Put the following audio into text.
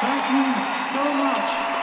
Thank you so much.